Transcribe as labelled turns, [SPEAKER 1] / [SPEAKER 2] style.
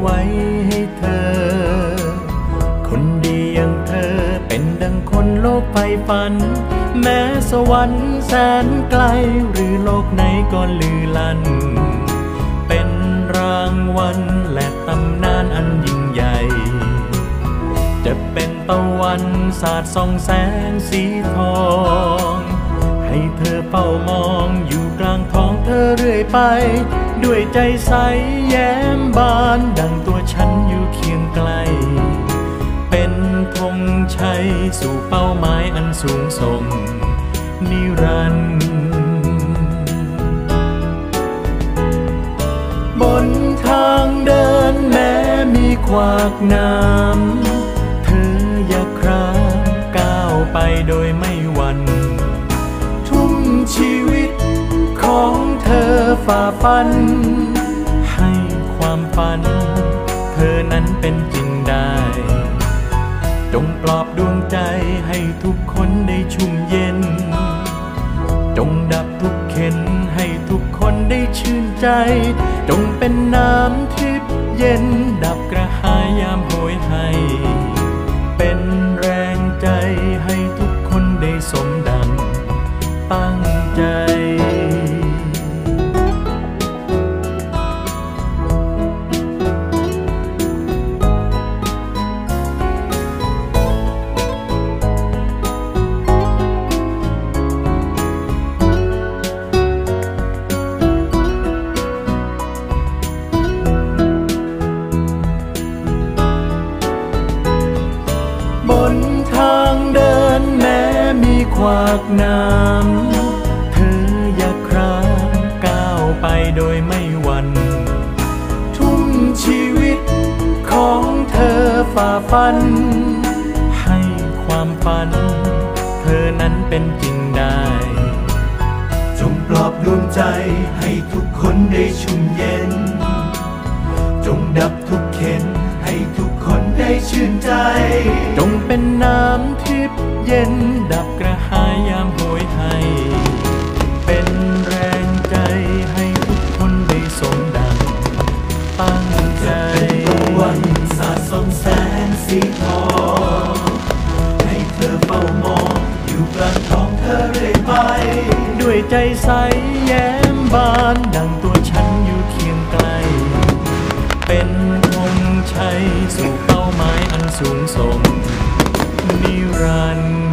[SPEAKER 1] ไว้ให้เธอ คนดีอย่างเธอเป็นดังคนโลกไฟฝัน แม้สวรรค์แสนไกลหรือโลกไหนก็ลือลัน เป็นรางวัลและตำนานอันยิ่งใหญ่ จะเป็นตะวันสาดส่องแสงสีทอง เธอเฝ้ามองอยู่กลางท้องเธอเรื่อยไป ด้วยใจใสแย้มบานดังตัวฉันอยู่เคียงไกล เป็นธงชัยสู่เป้าหมายอันสูงส่งนิรันดร์บนทางเดินแม้มีขวากน้ำเธออย่าคราก้าวไปโดยไม่หวั่น ชีวิตของเธอฝ่าฟัน ให้ความฝัน เธอนั้นเป็นจริงได้ จงปลอบดวงใจให้ทุกคนได้ชุ่มเย็น จงดับทุกเข็นให้ทุกคนได้ชื่นใจ จงเป็นน้ำทิพย์เย็นดับกระหายยามโหยให้ เป็นแรงใจให้ทุกคนได้สม วากน้ำ เธออย่าครางก้าวไปโดยไม่หวัน่น ทุ่มชีวิตของเธอฝ่าฟัน ให้ความฝัน เธอนั้นเป็นจริงได้
[SPEAKER 2] จงปลอบดวงใจให้ทุกคนได้ชุ่มเย็น จง
[SPEAKER 1] ดับ กระหายยามโหยให้เป็นแรงใจให้ทุกคนได้สมดังตั้งใจ
[SPEAKER 2] ตะวันสาดส่องแสงสีทองให้เธอเฝ้ามองอยู่กลางท้องเธอเรื่อยไป
[SPEAKER 1] ด้วยใจใสแย้มบานดังตัวฉันอยู่เคียงไกล เป็นธงชัยสู่เป้าหมายอันสูงส่งนิรันดร์